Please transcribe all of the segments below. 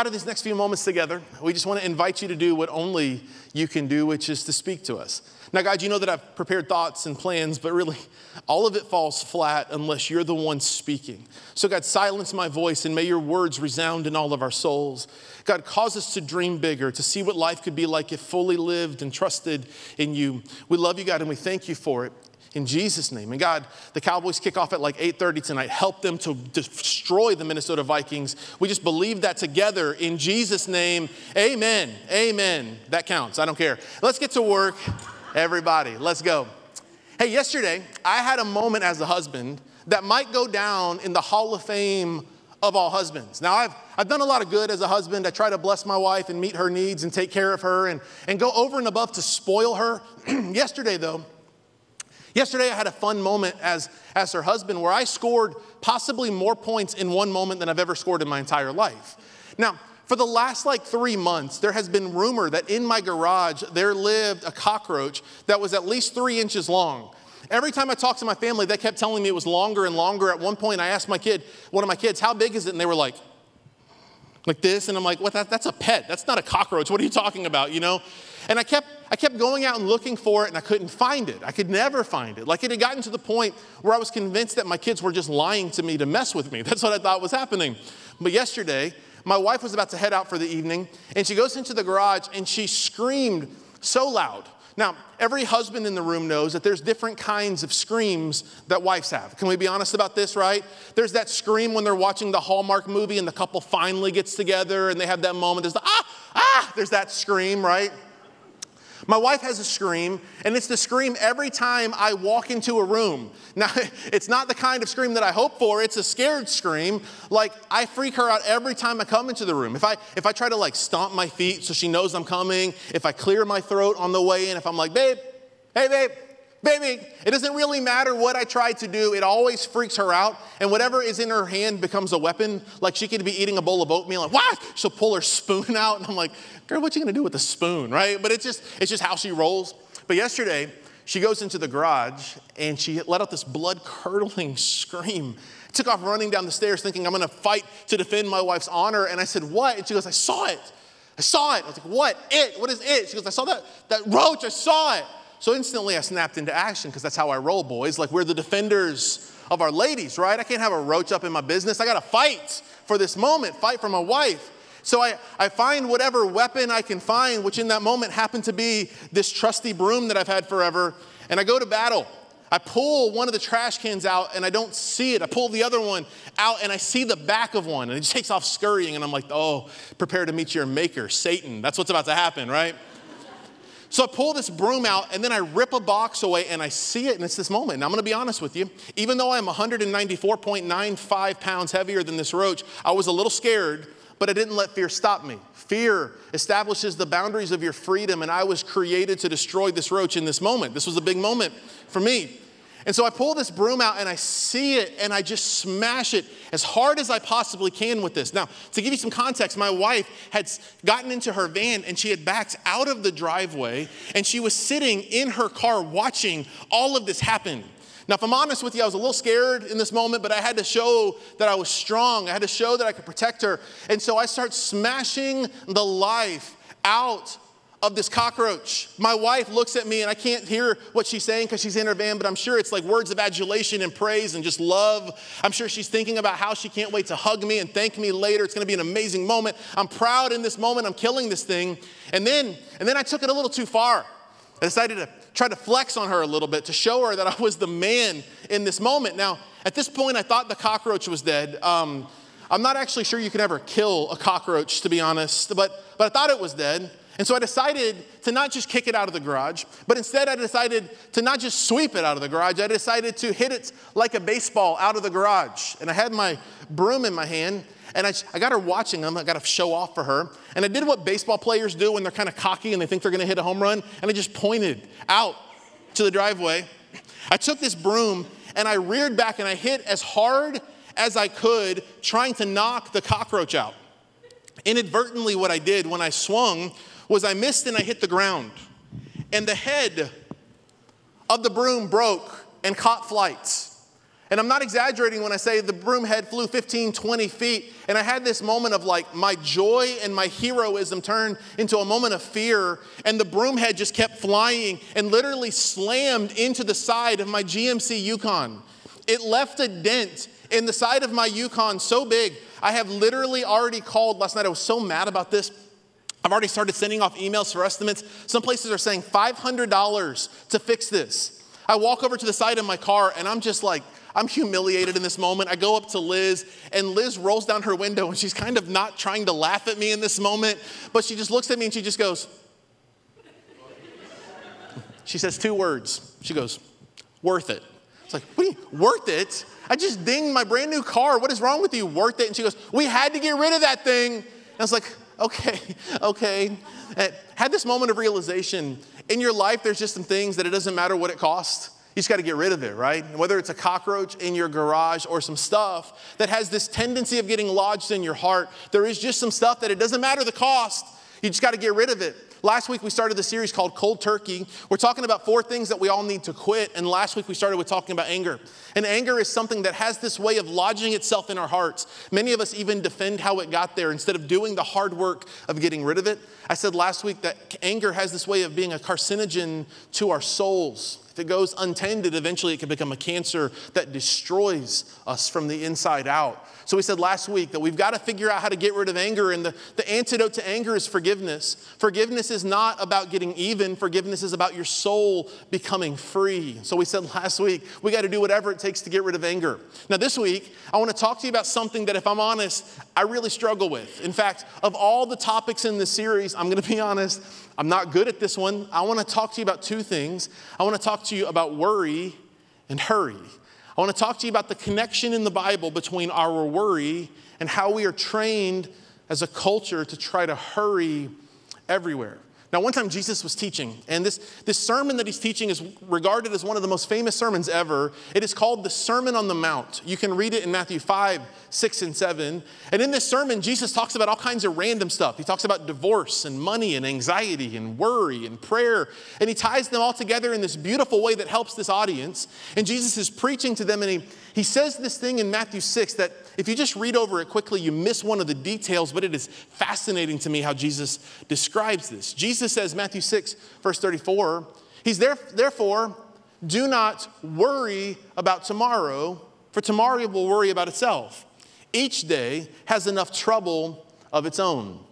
God, in these next few moments together, we just want to invite you to do what only you can do, which is to speak to us. Now, God, you know that I've prepared thoughts and plans, but really, all of it falls flat unless you're the one speaking. So, God, silence my voice and may your words resound in all of our souls. God, cause us to dream bigger, to see what life could be like if fully lived and trusted in you. We love you, God, and we thank you for it in Jesus' name. And God, the Cowboys kick off at like 8:30 tonight. Help them to destroy the Minnesota Vikings. We just believe that together in Jesus' name. Amen. Amen. That counts. I don't care. Let's get to work, everybody. Let's go. Hey, yesterday I had a moment as a husband that might go down in the Hall of Fame of all husbands. Now, I've, I've done a lot of good as a husband. I try to bless my wife and meet her needs and take care of her and, and go over and above to spoil her. yesterday, though, Yesterday, I had a fun moment as, as her husband where I scored possibly more points in one moment than I've ever scored in my entire life. Now, for the last like three months, there has been rumor that in my garage there lived a cockroach that was at least three inches long. Every time I talked to my family, they kept telling me it was longer and longer. At one point, I asked my kid, one of my kids, how big is it? And they were like, like this. And I'm like, what? That, that's a pet. That's not a cockroach. What are you talking about? You know? And I kept, I kept going out and looking for it and I couldn't find it. I could never find it. Like it had gotten to the point where I was convinced that my kids were just lying to me to mess with me. That's what I thought was happening. But yesterday, my wife was about to head out for the evening and she goes into the garage and she screamed so loud. Now, every husband in the room knows that there's different kinds of screams that wives have. Can we be honest about this, right? There's that scream when they're watching the Hallmark movie and the couple finally gets together and they have that moment. There's the ah, ah, there's that scream, right? My wife has a scream, and it's the scream every time I walk into a room. Now, it's not the kind of scream that I hope for, it's a scared scream. Like, I freak her out every time I come into the room. If I, if I try to like stomp my feet so she knows I'm coming, if I clear my throat on the way in, if I'm like, babe, hey, babe, Baby, it doesn't really matter what I try to do, it always freaks her out. And whatever is in her hand becomes a weapon. Like she could be eating a bowl of oatmeal, and what? She'll pull her spoon out, and I'm like, girl, what you gonna do with the spoon, right? But it's just, it's just how she rolls. But yesterday, she goes into the garage and she let out this blood curdling scream. Took off running down the stairs thinking, I'm gonna fight to defend my wife's honor. And I said, What? And she goes, I saw it. I saw it. I was like, What? It? What is it? She goes, I saw that, that roach. I saw it. So instantly I snapped into action because that's how I roll, boys. Like we're the defenders of our ladies, right? I can't have a roach up in my business. I got to fight for this moment, fight for my wife. So I, I find whatever weapon I can find, which in that moment happened to be this trusty broom that I've had forever, and I go to battle. I pull one of the trash cans out and I don't see it. I pull the other one out and I see the back of one and it just takes off scurrying and I'm like, oh, prepare to meet your maker, Satan. That's what's about to happen, right? So I pull this broom out and then I rip a box away and I see it and it's this moment. And I'm gonna be honest with you, even though I'm 194.95 pounds heavier than this roach, I was a little scared, but I didn't let fear stop me. Fear establishes the boundaries of your freedom, and I was created to destroy this roach in this moment. This was a big moment for me. And so I pull this broom out and I see it and I just smash it as hard as I possibly can with this. Now, to give you some context, my wife had gotten into her van and she had backed out of the driveway and she was sitting in her car watching all of this happen. Now, if I'm honest with you, I was a little scared in this moment, but I had to show that I was strong. I had to show that I could protect her. And so I start smashing the life out of this cockroach. My wife looks at me and I can't hear what she's saying because she's in her van, but I'm sure it's like words of adulation and praise and just love. I'm sure she's thinking about how she can't wait to hug me and thank me later. It's gonna be an amazing moment. I'm proud in this moment, I'm killing this thing. And then, and then I took it a little too far. I decided to try to flex on her a little bit to show her that I was the man in this moment. Now, at this point, I thought the cockroach was dead. Um, I'm not actually sure you can ever kill a cockroach, to be honest, but, but I thought it was dead. And so I decided to not just kick it out of the garage, but instead I decided to not just sweep it out of the garage, I decided to hit it like a baseball out of the garage. And I had my broom in my hand, and I, I got her watching them. I got to show off for her. And I did what baseball players do when they're kind of cocky and they think they're going to hit a home run, and I just pointed out to the driveway. I took this broom and I reared back and I hit as hard as I could, trying to knock the cockroach out. Inadvertently, what I did when I swung was I missed and I hit the ground. And the head of the broom broke and caught flight. And I'm not exaggerating when I say the broom head flew 15, 20 feet. And I had this moment of like my joy and my heroism turned into a moment of fear. And the broom head just kept flying and literally slammed into the side of my GMC Yukon. It left a dent in the side of my Yukon so big. I have literally already called last night. I was so mad about this. I've already started sending off emails for estimates. Some places are saying $500 to fix this. I walk over to the side of my car and I'm just like, I'm humiliated in this moment. I go up to Liz, and Liz rolls down her window, and she's kind of not trying to laugh at me in this moment, but she just looks at me and she just goes, She says two words. She goes, Worth it. It's like, What you, worth it? I just dinged my brand new car. What is wrong with you? Worth it? And she goes, We had to get rid of that thing. And I was like, Okay, okay. Uh, Had this moment of realization in your life, there's just some things that it doesn't matter what it costs. You just got to get rid of it, right? Whether it's a cockroach in your garage or some stuff that has this tendency of getting lodged in your heart, there is just some stuff that it doesn't matter the cost. You just got to get rid of it. Last week we started the series called Cold Turkey. We're talking about four things that we all need to quit. And last week we started with talking about anger. And anger is something that has this way of lodging itself in our hearts. Many of us even defend how it got there instead of doing the hard work of getting rid of it. I said last week that anger has this way of being a carcinogen to our souls. If it goes untended, eventually it can become a cancer that destroys us from the inside out. So we said last week that we've got to figure out how to get rid of anger, and the, the antidote to anger is forgiveness. Forgiveness is not about getting even, forgiveness is about your soul becoming free. So we said last week, we got to do whatever it takes to get rid of anger. Now, this week, I want to talk to you about something that, if I'm honest, I really struggle with. In fact, of all the topics in this series, I'm going to be honest, I'm not good at this one. I want to talk to you about two things. I want to talk to you about worry and hurry. I want to talk to you about the connection in the Bible between our worry and how we are trained as a culture to try to hurry everywhere. Now, one time Jesus was teaching, and this, this sermon that he's teaching is regarded as one of the most famous sermons ever. It is called the Sermon on the Mount. You can read it in Matthew 5, 6, and 7. And in this sermon, Jesus talks about all kinds of random stuff. He talks about divorce and money and anxiety and worry and prayer. And he ties them all together in this beautiful way that helps this audience. And Jesus is preaching to them, and he, he says this thing in Matthew 6 that if you just read over it quickly, you miss one of the details, but it is fascinating to me how Jesus describes this. Jesus says, Matthew 6, verse 34, He's there, therefore, do not worry about tomorrow, for tomorrow will worry about itself. Each day has enough trouble of its own.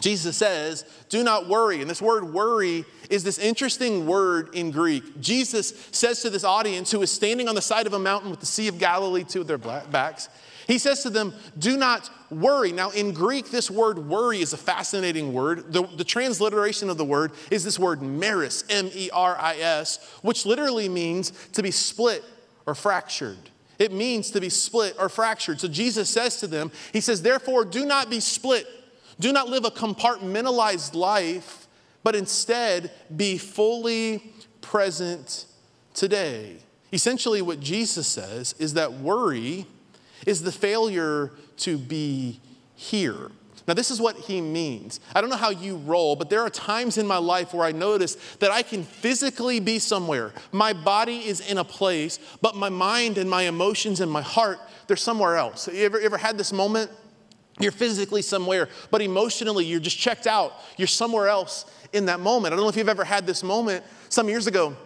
Jesus says, Do not worry. And this word worry is this interesting word in Greek. Jesus says to this audience who is standing on the side of a mountain with the Sea of Galilee to their backs, he says to them, Do not worry. Now, in Greek, this word worry is a fascinating word. The, the transliteration of the word is this word meris, M E R I S, which literally means to be split or fractured. It means to be split or fractured. So Jesus says to them, He says, Therefore, do not be split. Do not live a compartmentalized life, but instead be fully present today. Essentially, what Jesus says is that worry is the failure to be here. Now, this is what he means. I don't know how you roll, but there are times in my life where I notice that I can physically be somewhere. My body is in a place, but my mind and my emotions and my heart, they're somewhere else. Have you ever, ever had this moment? You're physically somewhere, but emotionally, you're just checked out. You're somewhere else in that moment. I don't know if you've ever had this moment. Some years ago,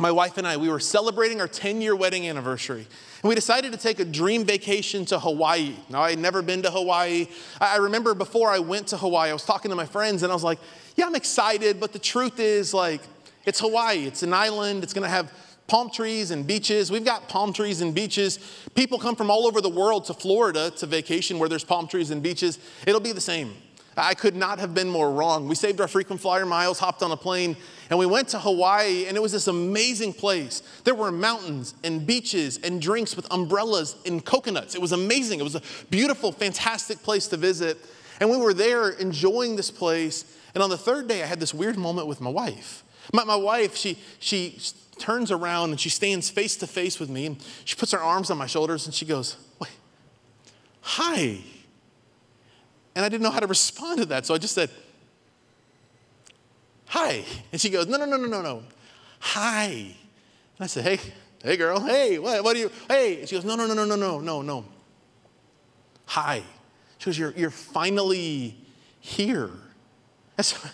my wife and I, we were celebrating our 10 year wedding anniversary. And we decided to take a dream vacation to Hawaii. Now, I had never been to Hawaii. I remember before I went to Hawaii, I was talking to my friends and I was like, yeah, I'm excited, but the truth is, like, it's Hawaii. It's an island. It's going to have palm trees and beaches. We've got palm trees and beaches. People come from all over the world to Florida to vacation where there's palm trees and beaches. It'll be the same. I could not have been more wrong. We saved our frequent flyer miles, hopped on a plane, and we went to Hawaii, and it was this amazing place. There were mountains and beaches and drinks with umbrellas and coconuts. It was amazing. It was a beautiful, fantastic place to visit. And we were there enjoying this place. And on the third day, I had this weird moment with my wife. My, my wife, she, she turns around and she stands face to face with me, and she puts her arms on my shoulders and she goes, Wait, hi. And I didn't know how to respond to that. So I just said, Hi. And she goes, No, no, no, no, no, no. Hi. And I said, Hey, Hey, girl. Hey, what, what are you? Hey. And she goes, No, no, no, no, no, no, no, no. Hi. She goes, You're, you're finally here. I said,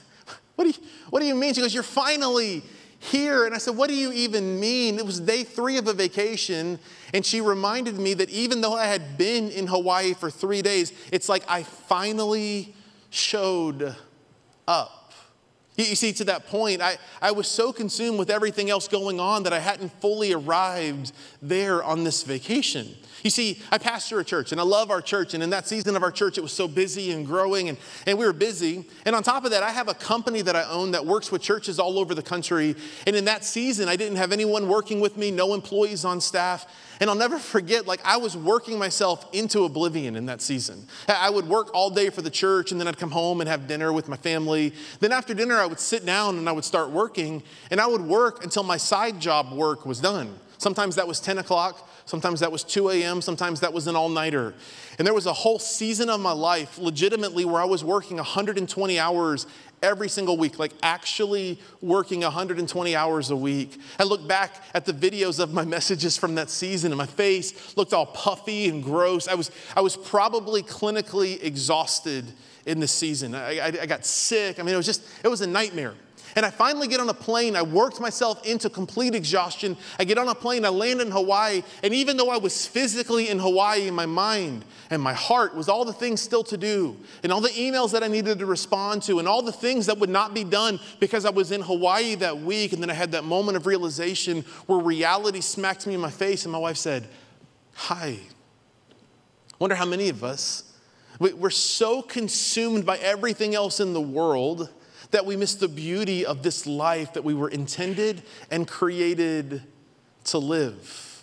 what do, you, what do you mean? She goes, You're finally here. And I said, What do you even mean? It was day three of a vacation. And she reminded me that even though I had been in Hawaii for three days, it's like I finally showed up. You see, to that point, I, I was so consumed with everything else going on that I hadn't fully arrived there on this vacation. You see, I pastor a church and I love our church. And in that season of our church, it was so busy and growing, and, and we were busy. And on top of that, I have a company that I own that works with churches all over the country. And in that season, I didn't have anyone working with me, no employees on staff. And I'll never forget, like, I was working myself into oblivion in that season. I would work all day for the church, and then I'd come home and have dinner with my family. Then after dinner, I would sit down and I would start working, and I would work until my side job work was done. Sometimes that was 10 o'clock, sometimes that was 2 a.m., sometimes that was an all nighter. And there was a whole season of my life, legitimately, where I was working 120 hours every single week, like actually working 120 hours a week. I look back at the videos of my messages from that season, and my face looked all puffy and gross. I was, I was probably clinically exhausted in this season. I, I, I got sick. I mean, it was just, it was a nightmare. And I finally get on a plane. I worked myself into complete exhaustion. I get on a plane, I land in Hawaii. And even though I was physically in Hawaii, my mind and my heart was all the things still to do, and all the emails that I needed to respond to, and all the things that would not be done because I was in Hawaii that week. And then I had that moment of realization where reality smacked me in my face, and my wife said, Hi. Wonder how many of us, we're so consumed by everything else in the world that we miss the beauty of this life that we were intended and created to live.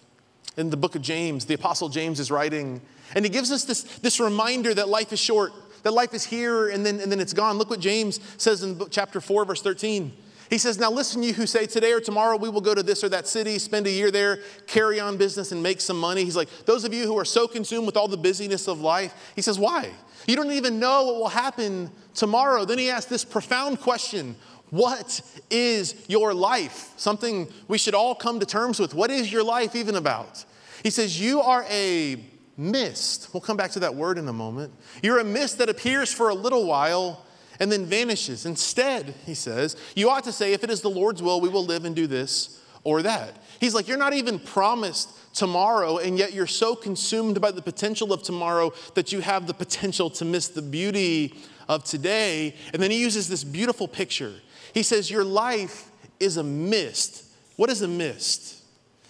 In the book of James, the Apostle James is writing, and he gives us this, this reminder that life is short, that life is here and then, and then it's gone. Look what James says in chapter 4, verse 13. He says, Now listen, you who say, Today or tomorrow we will go to this or that city, spend a year there, carry on business, and make some money. He's like, Those of you who are so consumed with all the busyness of life, he says, Why? You don't even know what will happen tomorrow. Then he asks this profound question What is your life? Something we should all come to terms with. What is your life even about? He says, You are a mist. We'll come back to that word in a moment. You're a mist that appears for a little while and then vanishes. Instead, he says, you ought to say, if it is the Lord's will, we will live and do this or that. He's like, you're not even promised tomorrow, and yet you're so consumed by the potential of tomorrow that you have the potential to miss the beauty of today. And then he uses this beautiful picture. He says, Your life is a mist. What is a mist?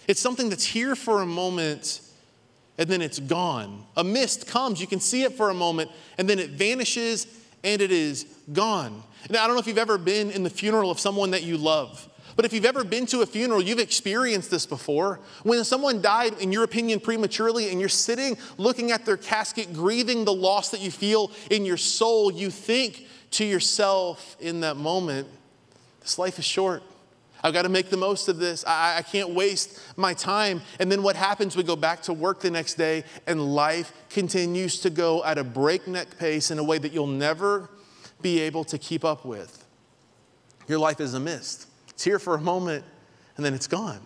It's something that's here for a moment and then it's gone. A mist comes, you can see it for a moment, and then it vanishes and it is gone. Now, I don't know if you've ever been in the funeral of someone that you love. But if you've ever been to a funeral, you've experienced this before. When someone died, in your opinion, prematurely, and you're sitting looking at their casket, grieving the loss that you feel in your soul, you think to yourself in that moment, this life is short. I've got to make the most of this. I, I, can't waste my time. And then what happens? We go back to work the next day, and life continues to go at a breakneck pace in a way that you'll never be able to keep up with. Your life is a mist. It's here for a moment and then it's gone.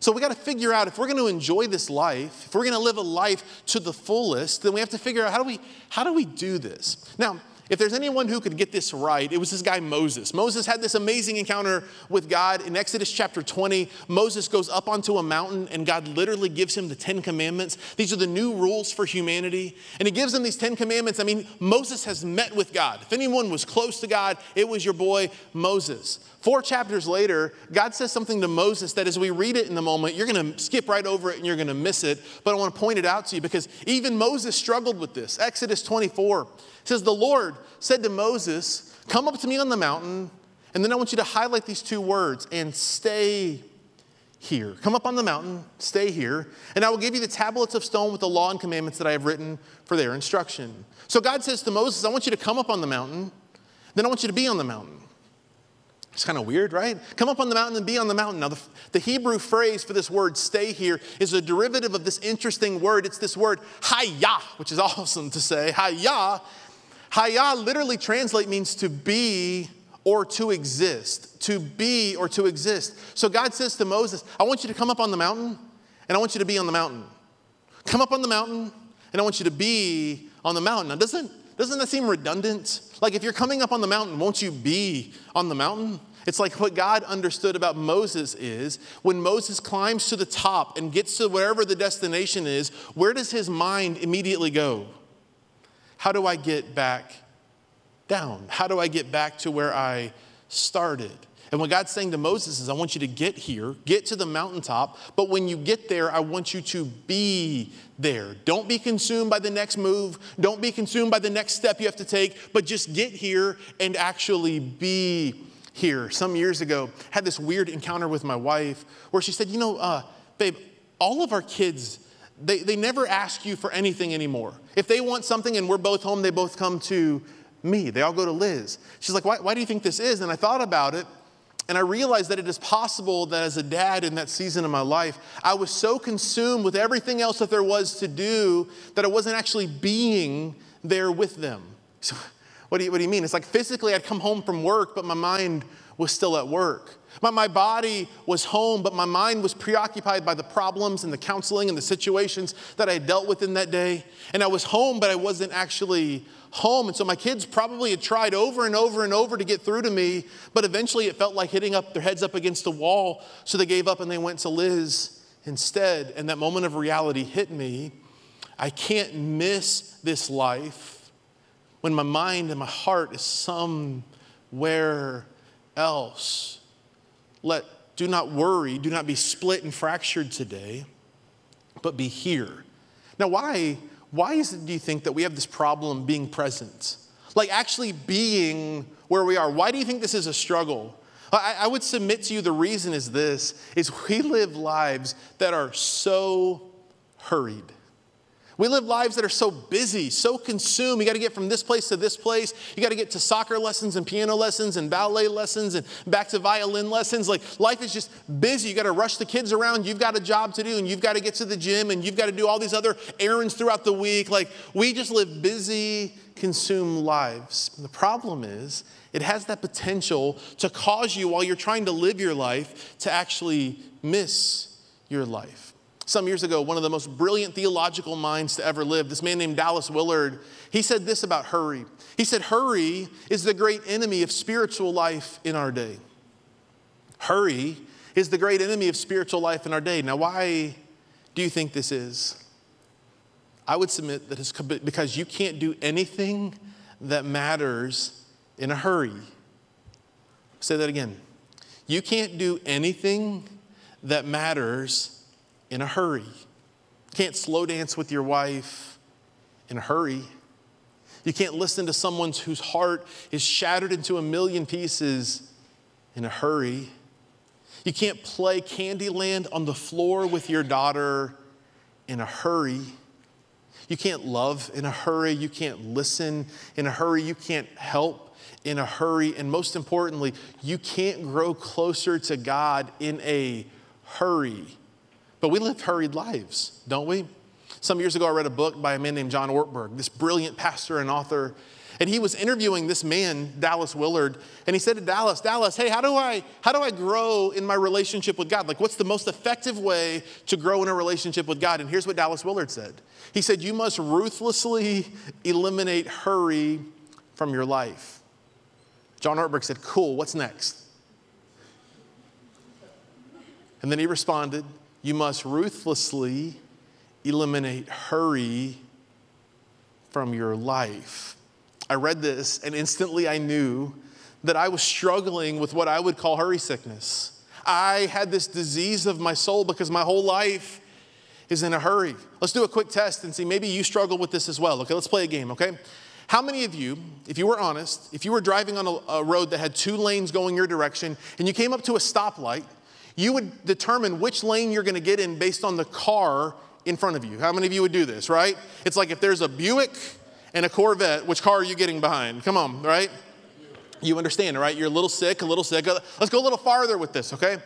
So we got to figure out if we're going to enjoy this life, if we're going to live a life to the fullest, then we have to figure out how do we how do we do this? Now, if there's anyone who could get this right, it was this guy Moses. Moses had this amazing encounter with God in Exodus chapter 20. Moses goes up onto a mountain and God literally gives him the 10 commandments. These are the new rules for humanity. And he gives him these 10 commandments. I mean, Moses has met with God. If anyone was close to God, it was your boy Moses. Four chapters later, God says something to Moses that as we read it in the moment, you're going to skip right over it and you're going to miss it. But I want to point it out to you because even Moses struggled with this. Exodus 24 says, The Lord said to Moses, Come up to me on the mountain, and then I want you to highlight these two words and stay here. Come up on the mountain, stay here, and I will give you the tablets of stone with the law and commandments that I have written for their instruction. So God says to Moses, I want you to come up on the mountain, then I want you to be on the mountain. It's kind of weird, right? Come up on the mountain and be on the mountain. Now, the, the, Hebrew phrase for this word stay here is a derivative of this interesting word. It's this word hayah, which is awesome to say. Hayah. Hayah literally translate means to be or to exist, to be or to exist. So God says to Moses, I want you to come up on the mountain and I want you to be on the mountain. Come up on the mountain and I want you to be on the mountain. Now, doesn't, doesn't that seem redundant? Like, if you're coming up on the mountain, won't you be on the mountain? It's like what God understood about Moses is when Moses climbs to the top and gets to wherever the destination is, where does his mind immediately go? How do I get back down? How do I get back to where I started? And what God's saying to Moses is, I want you to get here, get to the mountaintop, but when you get there, I want you to be there. Don't be consumed by the next move. Don't be consumed by the next step you have to take, but just get here and actually be here. Some years ago, had this weird encounter with my wife where she said, You know, uh, babe, all of our kids, they, they never ask you for anything anymore. If they want something and we're both home, they both come to me. They all go to Liz. She's like, why, why do you think this is? And I thought about it. And I realized that it is possible that as a dad in that season of my life, I was so consumed with everything else that there was to do that I wasn't actually being there with them. So, what do you, what do you mean? It's like physically I'd come home from work, but my mind was still at work. My, my body was home, but my mind was preoccupied by the problems and the counseling and the situations that I dealt with in that day. And I was home, but I wasn't actually home. And so my kids probably had tried over and over and over to get through to me, but eventually it felt like hitting up their heads up against the wall. So they gave up and they went to Liz instead. And that moment of reality hit me. I can't miss this life when my mind and my heart is somewhere else. Let do not worry, do not be split and fractured today, but be here. Now, why why is it, do you think, that we have this problem being present? Like actually being where we are. Why do you think this is a struggle? I, I would submit to you the reason is this is we live lives that are so hurried. We live lives that are so busy, so consumed. You got to get from this place to this place. You got to get to soccer lessons and piano lessons and ballet lessons and back to violin lessons. Like life is just busy. You got to rush the kids around. You've got a job to do and you've got to get to the gym and you've got to do all these other errands throughout the week. Like we just live busy, consumed lives. And the problem is, it has that potential to cause you, while you're trying to live your life, to actually miss your life. Some years ago, one of the most brilliant theological minds to ever live, this man named Dallas Willard, he said this about hurry. He said, Hurry is the great enemy of spiritual life in our day. Hurry is the great enemy of spiritual life in our day. Now, why do you think this is? I would submit that it's because you can't do anything that matters in a hurry. Say that again. You can't do anything that matters in a hurry. You can't slow dance with your wife in a hurry. You can't listen to someone whose heart is shattered into a million pieces in a hurry. You can't play Candyland on the floor with your daughter in a hurry. You can't love in a hurry. You can't listen in a hurry. You can't help in a hurry. And most importantly, you can't grow closer to God in a hurry. But we live hurried lives, don't we? Some years ago, I read a book by a man named John Ortberg, this brilliant pastor and author. And he was interviewing this man, Dallas Willard, and he said to Dallas, Dallas, hey, how do I how do I grow in my relationship with God? Like what's the most effective way to grow in a relationship with God? And here's what Dallas Willard said. He said, You must ruthlessly eliminate hurry from your life. John Ortberg said, Cool, what's next? And then he responded, you must ruthlessly eliminate hurry from your life. I read this and instantly I knew that I was struggling with what I would call hurry sickness. I had this disease of my soul because my whole life is in a hurry. Let's do a quick test and see maybe you struggle with this as well. Okay, let's play a game, okay? How many of you, if you were honest, if you were driving on a, a road that had two lanes going your direction and you came up to a stoplight you would determine which lane you're going to get in based on the car in front of you. How many of you would do this, right? It's like if there's a Buick and a Corvette, which car are you getting behind? Come on, right? You understand, right? You're a little sick, a little sick. Let's go a little farther with this, okay?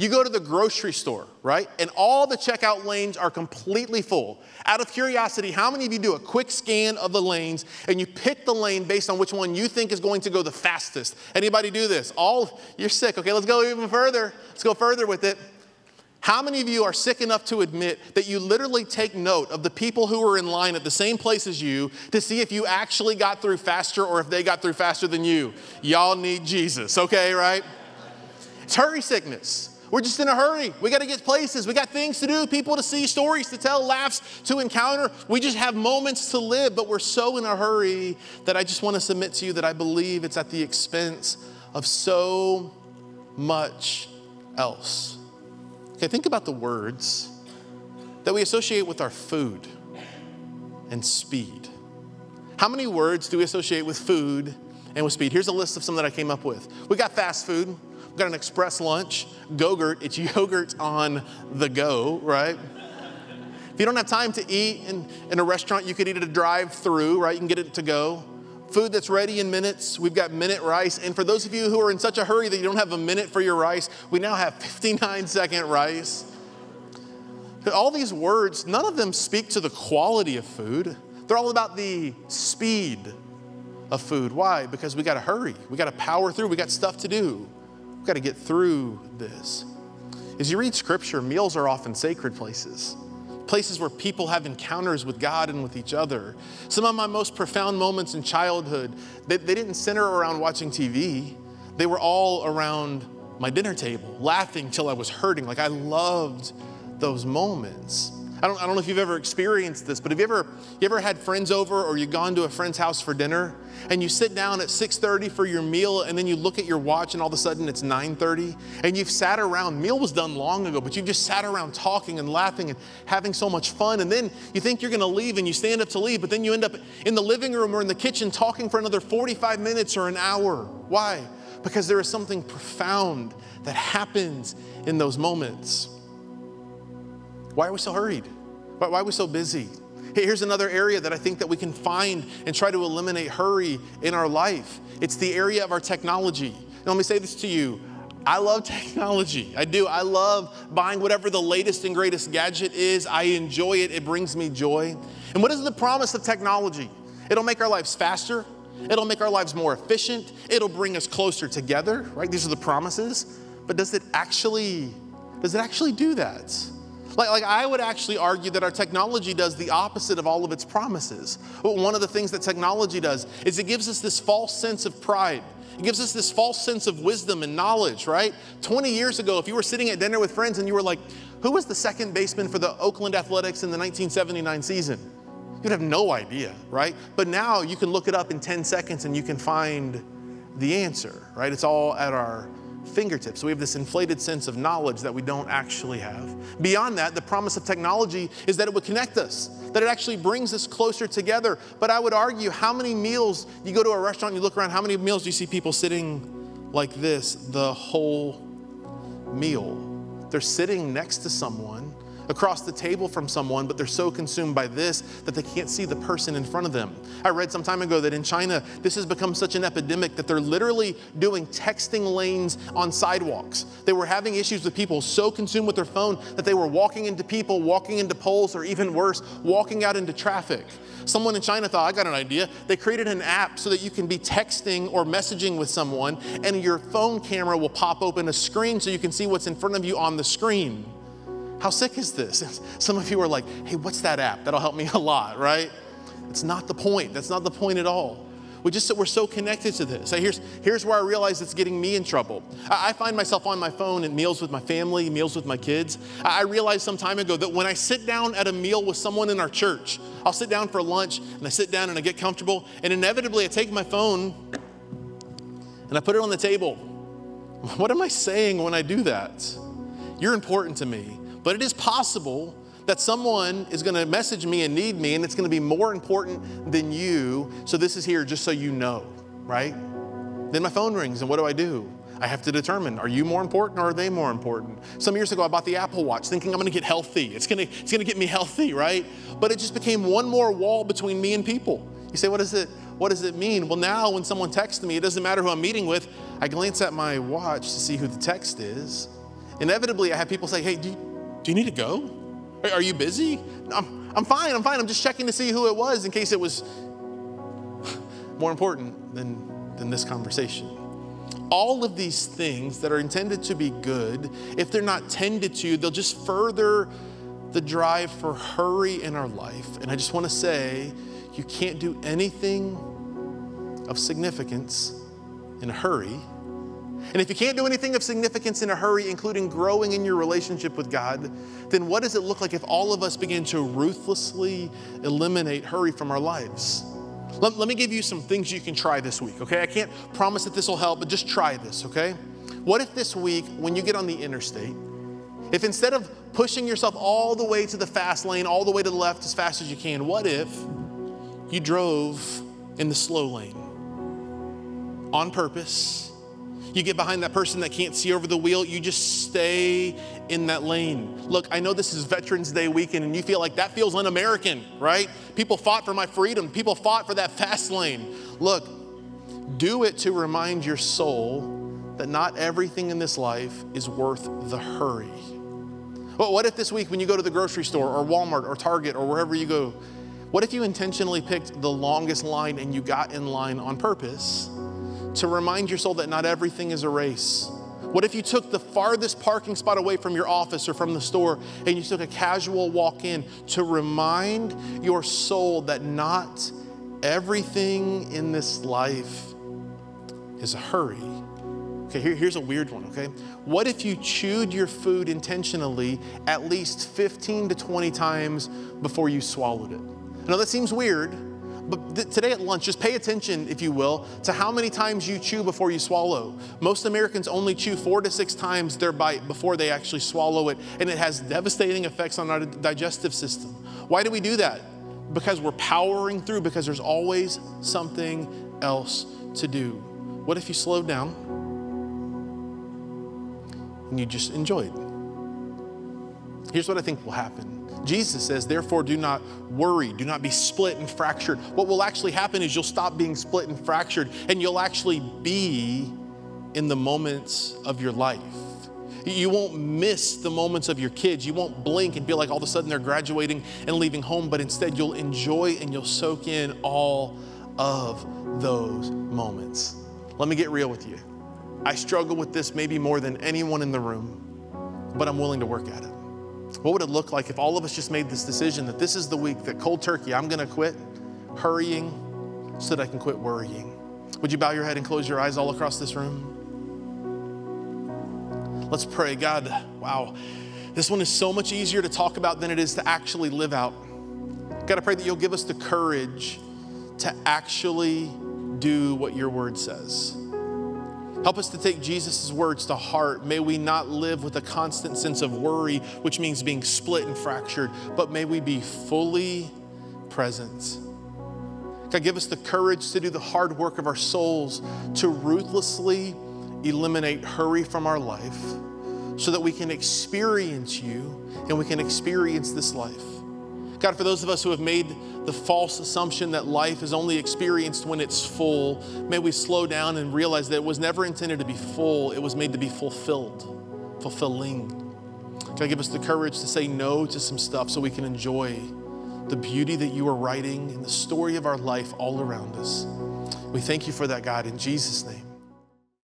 You go to the grocery store, right? And all the checkout lanes are completely full. Out of curiosity, how many of you do a quick scan of the lanes and you pick the lane based on which one you think is going to go the fastest? Anybody do this? All you're sick. Okay, let's go even further. Let's go further with it. How many of you are sick enough to admit that you literally take note of the people who are in line at the same place as you to see if you actually got through faster or if they got through faster than you? Y'all need Jesus, okay, right? It's hurry sickness. We're just in a hurry. We got to get places. We got things to do, people to see, stories to tell, laughs to encounter. We just have moments to live, but we're so in a hurry that I just want to submit to you that I believe it's at the expense of so much else. Okay, think about the words that we associate with our food and speed. How many words do we associate with food and with speed? Here's a list of some that I came up with. We got fast food, We've got an express lunch, Go-Gurt. It's yogurt on the go, right? If you don't have time to eat in, in a restaurant, you could eat at a drive through, right? You can get it to go. Food that's ready in minutes. We've got minute rice. And for those of you who are in such a hurry that you don't have a minute for your rice, we now have 59 second rice. All these words, none of them speak to the quality of food. They're all about the speed of food. Why? Because we got to hurry. We got to power through. We got stuff to do. We've got to get through this. As you read scripture, meals are often sacred places, places where people have encounters with God and with each other. Some of my most profound moments in childhood, they, they didn't center around watching TV, they were all around my dinner table, laughing till I was hurting. Like I loved those moments. I don't, I don't know if you've ever experienced this, but have you ever, you ever had friends over or you've gone to a friend's house for dinner and you sit down at 6.30 for your meal and then you look at your watch and all of a sudden it's 9.30 and you've sat around, meal was done long ago, but you've just sat around talking and laughing and having so much fun and then you think you're gonna leave and you stand up to leave, but then you end up in the living room or in the kitchen talking for another 45 minutes or an hour. Why? Because there is something profound that happens in those moments. Why are we so hurried? Why, why are we so busy? Here's another area that I think that we can find and try to eliminate hurry in our life. It's the area of our technology. And let me say this to you. I love technology. I do. I love buying whatever the latest and greatest gadget is. I enjoy it. It brings me joy. And what is the promise of technology? It'll make our lives faster. It'll make our lives more efficient. It'll bring us closer together, right? These are the promises. But does it actually does it actually do that? Like, like I would actually argue that our technology does the opposite of all of its promises. One of the things that technology does is it gives us this false sense of pride. It gives us this false sense of wisdom and knowledge, right? 20 years ago, if you were sitting at dinner with friends and you were like, who was the second baseman for the Oakland Athletics in the 1979 season? You'd have no idea, right? But now you can look it up in 10 seconds and you can find the answer, right? It's all at our fingertips. We have this inflated sense of knowledge that we don't actually have. Beyond that, the promise of technology is that it would connect us, that it actually brings us closer together. But I would argue how many meals you go to a restaurant, and you look around, how many meals do you see people sitting like this the whole meal? They're sitting next to someone across the table from someone, but they're so consumed by this that they can't see the person in front of them. I read some time ago that in China, this has become such an epidemic that they're literally doing texting lanes on sidewalks. They were having issues with people so consumed with their phone that they were walking into people, walking into poles, or even worse, walking out into traffic. Someone in China thought, I got an idea. They created an app so that you can be texting or messaging with someone, and your phone camera will pop open a screen so you can see what's in front of you on the screen. How sick is this? Some of you are like, hey, what's that app? That'll help me a lot, right? It's not the point. That's not the point at all. We just we're so connected to this. Here's, here's where I realize it's getting me in trouble. I, find myself on my phone at meals with my family, meals with my kids. I realized some time ago that when I sit down at a meal with someone in our church, I'll sit down for lunch and I sit down and I get comfortable, and inevitably I take my phone and I put it on the table. What am I saying when I do that? You're important to me. But it is possible that someone is going to message me and need me, and it's going to be more important than you. So this is here just so you know, right? Then my phone rings, and what do I do? I have to determine are you more important or are they more important? Some years ago, I bought the Apple Watch thinking I'm gonna get healthy. It's gonna, it's gonna get me healthy, right? But it just became one more wall between me and people. You say, what does it, what does it mean? Well, now when someone texts me, it doesn't matter who I'm meeting with, I glance at my watch to see who the text is. inevitably I have people say, hey, do you, do you need to go? Are, you busy? I'm, I'm fine, I'm fine. I'm just checking to see who it was in case it was more important than, than this conversation. All of these things that are intended to be good, if they're not tended to, they'll just further the drive for hurry in our life. And I just want to say, you can't do anything of significance in a hurry. And if you can't do anything of significance in a hurry, including growing in your relationship with God, then what does it look like if all of us begin to ruthlessly eliminate hurry from our lives? Let, let me give you some things you can try this week, okay? I can't promise that this will help, but just try this, okay? What if this week, when you get on the interstate, if instead of pushing yourself all the way to the fast lane, all the way to the left as fast as you can, what if you drove in the slow lane on purpose? You get behind that person that can't see over the wheel, you just stay in that lane. Look, I know this is Veterans Day weekend and you feel like that feels un American, right? People fought for my freedom, people fought for that fast lane. Look, do it to remind your soul that not everything in this life is worth the hurry. But what if this week, when you go to the grocery store or Walmart or Target or wherever you go, what if you intentionally picked the longest line and you got in line on purpose to remind your soul that not everything is a race? What if you took the farthest parking spot away from your office or from the store and you took a casual walk in to remind your soul that not everything in this life is a hurry? Okay, here, here's a weird one, okay? What if you chewed your food intentionally at least 15 to 20 times before you swallowed it? I know that seems weird, but th- today at lunch, just pay attention, if you will, to how many times you chew before you swallow. Most Americans only chew four to six times their bite before they actually swallow it, and it has devastating effects on our digestive system. Why do we do that? Because we're powering through, because there's always something else to do. What if you slowed down and you just enjoyed? Here's what I think will happen Jesus says, therefore, do not worry, do not be split and fractured. What will actually happen is you'll stop being split and fractured, and you'll actually be in the moments of your life. You won't miss the moments of your kids. You won't blink and feel like all of a sudden they're graduating and leaving home, but instead you'll enjoy and you'll soak in all of those moments. Let me get real with you. I struggle with this maybe more than anyone in the room, but I'm willing to work at it. What would it look like if all of us just made this decision that this is the week that cold turkey, I'm going to quit hurrying so that I can quit worrying? Would you bow your head and close your eyes all across this room? Let's pray. God, wow, this one is so much easier to talk about than it is to actually live out. God, I pray that you'll give us the courage to actually do what your word says. Help us to take Jesus' words to heart. May we not live with a constant sense of worry, which means being split and fractured, but may we be fully present. God, give us the courage to do the hard work of our souls, to ruthlessly eliminate hurry from our life so that we can experience you and we can experience this life. God, for those of us who have made the false assumption that life is only experienced when it's full, may we slow down and realize that it was never intended to be full, it was made to be fulfilled, fulfilling. God, give us the courage to say no to some stuff so we can enjoy the beauty that you are writing in the story of our life all around us. We thank you for that, God, in Jesus' name.